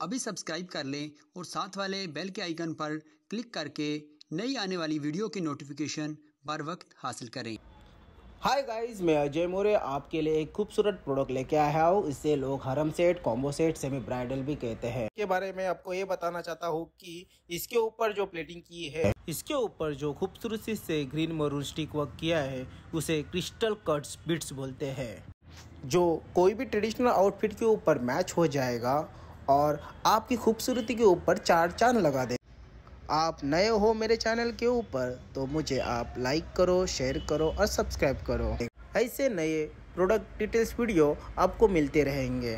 अभी सब्सक्राइब कर लें और साथ वाले बेल के आइकन पर क्लिक करके नई आने वाली वीडियो की नोटिफिकेशन बर वक्त हासिल करें। हाय गाइस मैं अजय मोरे आपके लिए एक खूबसूरत प्रोडक्ट लेके आया हूँ। इसे लोग हरम set combo set semi bridal भी कहते हैं। के बारे में आपको ये बताना चाहता हूँ कि इसके ऊपर जो प्लेटिंग की है, इसके ऊपर जो खूबसूरती से ग्रीन मरून स्टिक वर्क किया है, उसे क्रिस्टल कट्स बिट्स बोलते हैं। जो कोई भी ट्रेडिशनल आउटफिट के ऊपर मैच हो जाएगा और आपकी खूबसूरती के ऊपर चार चाँद लगा दे। आप नए हो मेरे चैनल के ऊपर तो मुझे आप लाइक करो शेयर करो और सब्सक्राइब करो। ऐसे नए प्रोडक्ट डिटेल्स वीडियो आपको मिलते रहेंगे।